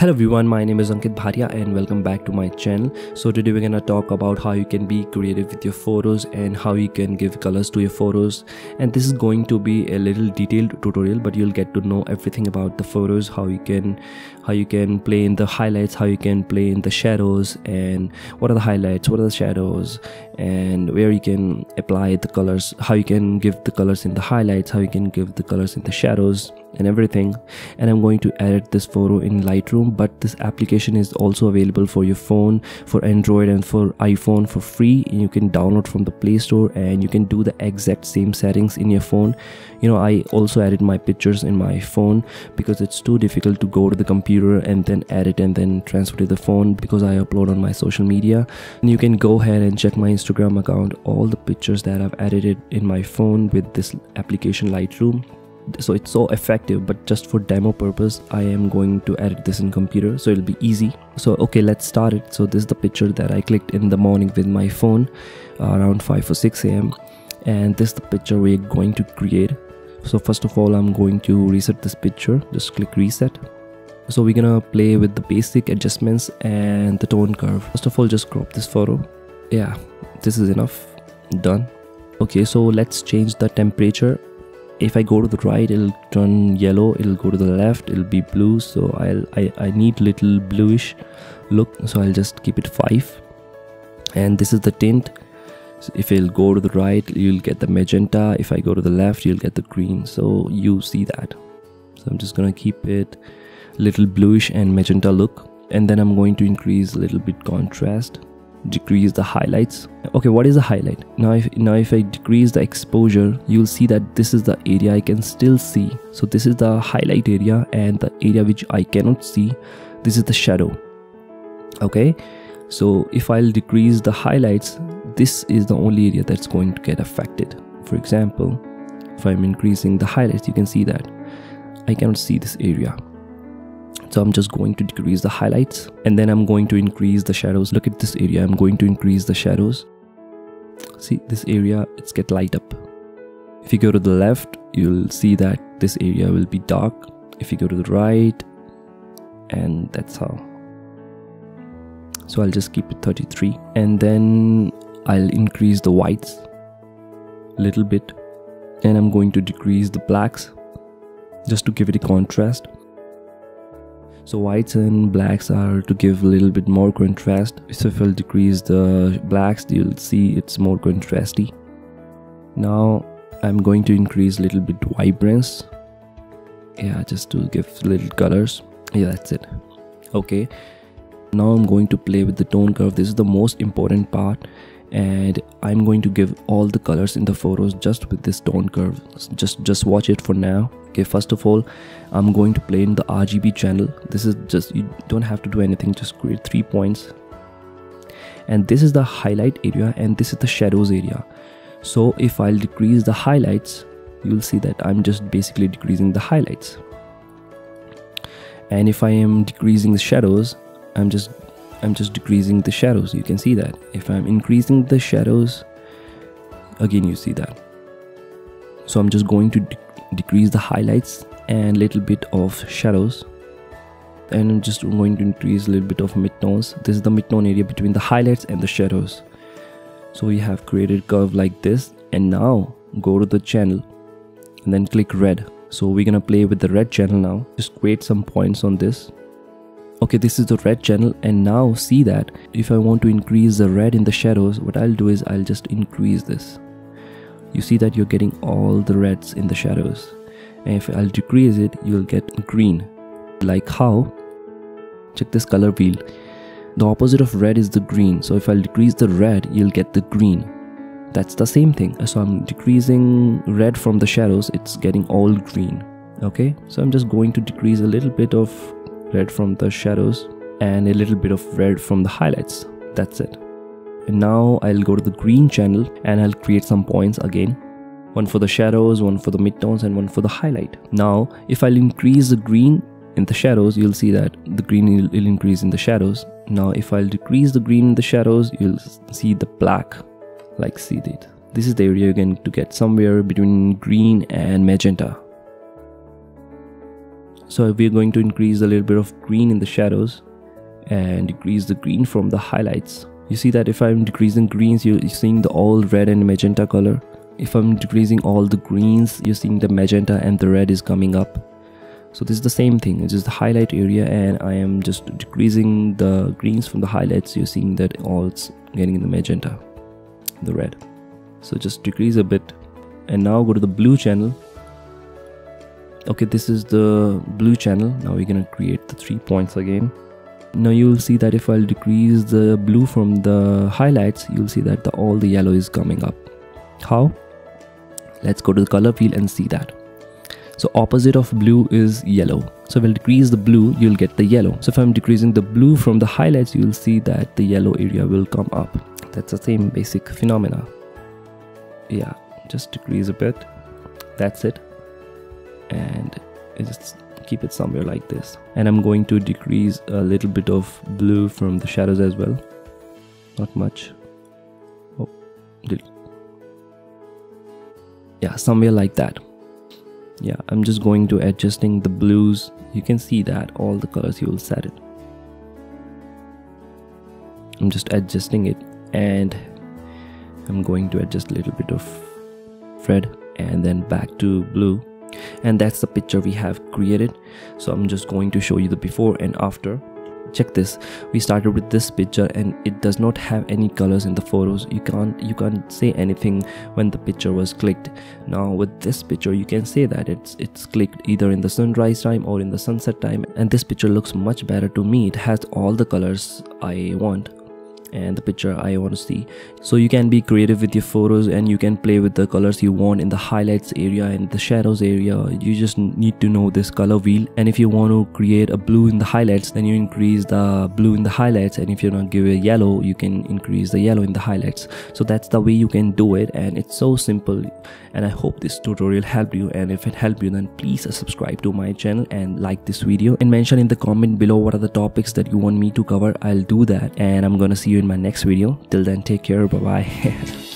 Hello everyone, my name is Ankit Bhatia and welcome back to my channel. So today we're gonna talk about how you can be creative with your photos and how you can give colors to your photos. And this is going to be a little detailed tutorial, but you'll get to know everything about the photos, how you can how you can play in the highlights, how you can play in the shadows, and what are the highlights, what are the shadows, and where you can apply the colors, how you can give the colors in the highlights, how you can give the colors in the shadows and everything. And i'm going to edit this photo in lightroom but this application is also available for your phone for android and for iphone for free. You can download from the play store and you can do the exact same settings in your phone. You know i also edit my pictures in my phone because it's too difficult to go to the computer and then edit and then transfer to the phone because i upload on my social media. And you can go ahead and check my instagram account all the pictures that i've edited in my phone with this application lightroom. So it's so effective but just for demo purpose i am going to edit this in computer so it'll be easy. So okay let's start it. So this is the picture that i clicked in the morning with my phone uh, around 5 or 6 a.m and this is the picture we're going to create. So first of all i'm going to reset this picture. Just click reset. So we're gonna play with the basic adjustments and the tone curve. First of all just crop this photo yeah this is enough. Done. Okay so let's change the temperature. If I go to the right it'll turn yellow. It'll go to the left. It'll be blue. So I'll I, I need little bluish look. So I'll just keep it 5 and this is the tint. So if you'll go to the right you'll get the magenta. If I go to the left you'll get the green. So you see that. So I'm just gonna keep it little bluish and magenta look. And then I'm going to increase a little bit contrast decrease the highlights. Okay what is a highlight? Now if now if i decrease the exposure you'll see that this is the area i can still see. So this is the highlight area and the area which i cannot see. This is the shadow. Okay? So if i'll decrease the highlights this is the only area that's going to get affected. For example if i'm increasing the highlights you can see that i cannot see this area so i'm just going to decrease the highlights and then i'm going to increase the shadows. Look at this area. I'm going to increase the shadows. See this area it's get light up. If you go to the left you'll see that this area will be dark. If you go to the right and that's how. So i'll just keep it 33 and then i'll increase the whites a little bit and i'm going to decrease the blacks just to give it a contrast so whites and blacks are to give a little bit more contrast. So if i'll decrease the uh, blacks you'll see it's more contrasty. Now i'm going to increase a little bit vibrance. Yeah just to give little colors. Yeah that's it. Okay. Now i'm going to play with the tone curve. This is the most important part and i'm going to give all the colors in the photos just with this tone curve. Just just watch it for now. Okay first of all i'm going to play in the rgb channel. This is just you don't have to do anything just create three points. And this is the highlight area and this is the shadows area. So if i'll decrease the highlights you'll see that i'm just basically decreasing the highlights. And if i am decreasing the shadows i'm just i'm just decreasing the shadows. You can see that. If i'm increasing the shadows again you see that. So i'm just going to decrease the highlights and little bit of shadows. And I'm just going to increase a little bit of midtones. This is the midtone area between the highlights and the shadows. So we have created curve like this. And now go to the channel and then click red. So we're gonna play with the red channel now. Just create some points on this okay this is the red channel and now see that if I want to increase the red in the shadows what I'll do is I'll just increase this. You see that you're getting all the reds in the shadows. And if I'll decrease it you'll get green. Like how? Check this color wheel the opposite of red is the green. So if I'll decrease the red you'll get the green. That's the same thing. So I'm decreasing red from the shadows it's getting all green. Okay? So I'm just going to decrease a little bit of red from the shadows and a little bit of red from the highlights. That's it. And now I'll go to the green channel and I'll create some points again. One for the shadows one for the midtones and one for the highlight. Now if I'll increase the green in the shadows you'll see that the green will increase in the shadows. Now if I'll decrease the green in the shadows you'll see the black like see it this is the area you're going to get somewhere between green and magenta so we're going to increase a little bit of green in the shadows and decrease the green from the highlights. You see that if I'm decreasing greens you're seeing the all red and magenta color. If I'm decreasing all the greens you're seeing the magenta and the red is coming up. So this is the same thing. It's just the highlight area and I am just decreasing the greens from the highlights. You're seeing that all it's getting in the magenta the red. So just decrease a bit. And now go to the blue channel okay this is the blue channel. Now we're gonna create the three points again. Now you'll see that if I'll decrease the blue from the highlights you'll see that the, all the yellow is coming up. How? Let's go to the color wheel and see that. So opposite of blue is yellow. So if I'll decrease the blue you'll get the yellow. So if I'm decreasing the blue from the highlights you'll see that the yellow area will come up. That's the same basic phenomena. Yeah just decrease a bit. That's it and just keep it somewhere like this. And I'm going to decrease a little bit of blue from the shadows as well. Not much. Oh yeah somewhere like that. Yeah I'm just going to adjusting the blues. You can see that all the colors you will set it. I'm just adjusting it and I'm going to adjust a little bit of red and then back to blue and that's the picture we have created. So i'm just going to show you the before and after. Check this. We started with this picture and it does not have any colors in the photos. You can't you can't say anything when the picture was clicked. Now with this picture you can say that it's it's clicked either in the sunrise time or in the sunset time. And this picture looks much better to me. It has all the colors i want and the picture I want to see. So you can be creative with your photos and you can play with the colors you want in the highlights area and the shadows area. You just need to know this color wheel. And if you want to create a blue in the highlights then you increase the blue in the highlights. And if you don't give a yellow you can increase the yellow in the highlights. So that's the way you can do it. And it's so simple. And I hope this tutorial helped you. And if it helped you then please subscribe to my channel and like this video. And mention in the comment below what are the topics that you want me to cover. I'll do that. And I'm gonna see you in my next video. Till then take care. Bye bye